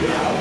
Yeah.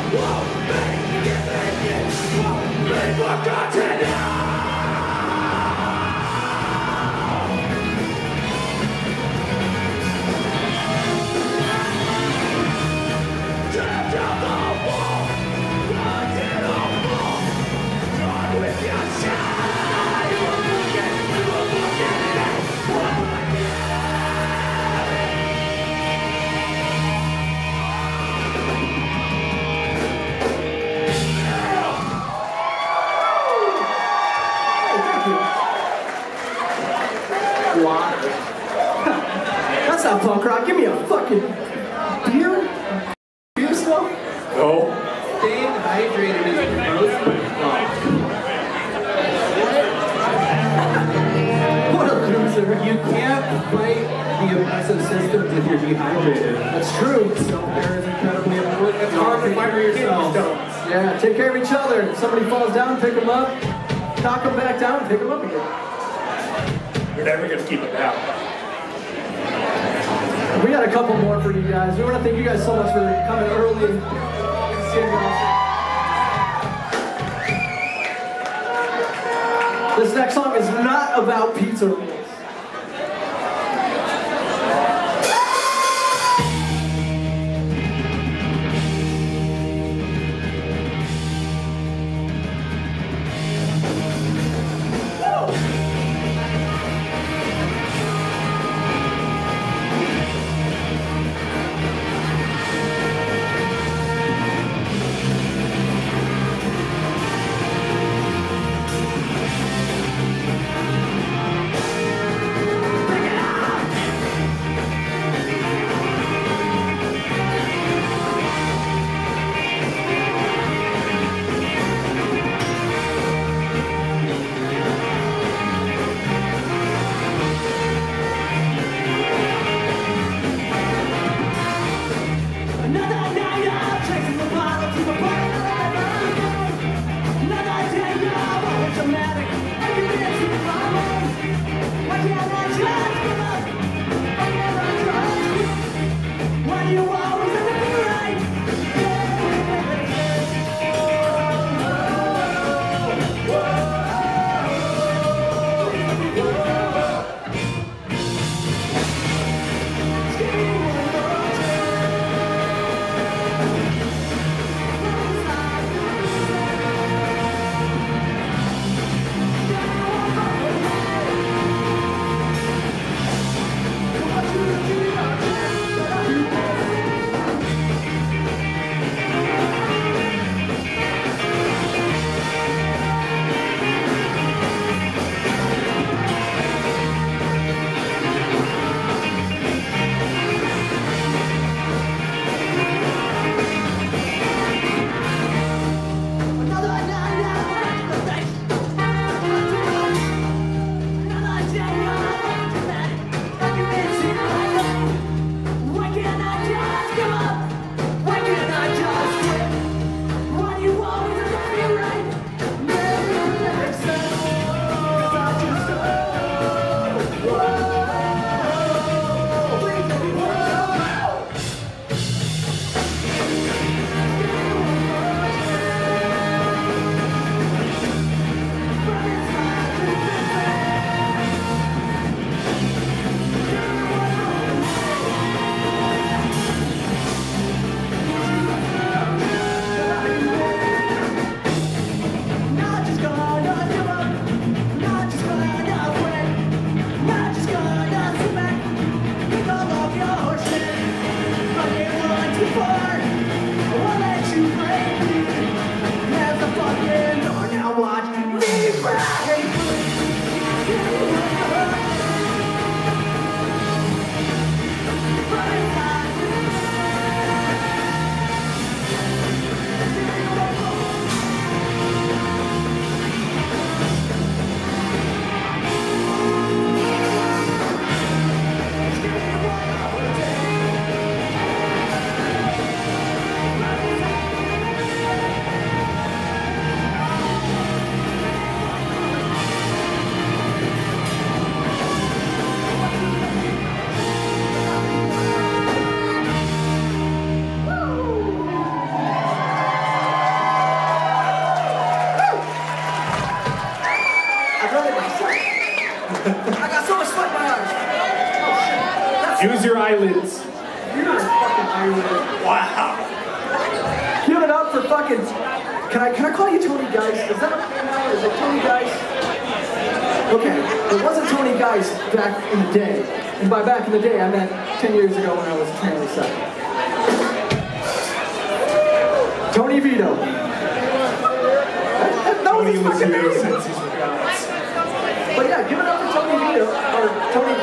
Not punk rock. Give me a fucking beer. Beer still? No. Staying hydrated is the most What a loser. You can't fight the oppressive systems if you're dehydrated. That's true. Self-care is incredibly important. It's hard to fight for yourself. Yeah, take care of each other. If somebody falls down, pick them up. Knock them back down, pick them up again. You're never gonna keep it down. We got a couple more for you guys. We want to thank you guys so much for coming early. This next song is not about pizza rolls. I got so much sweat in my eyes. Oh, shit. Use your eyelids. You're a fucking eyelid. Wow. Give it up for fucking. Can I can I call you Tony Geist? Is that okay now? Is it Tony Geist? Okay, it wasn't Tony Geist back in the day. And by back in the day, I meant 10 years ago when I was 27. Tony Vito. That, that, that was Tony was fucking here for Tony.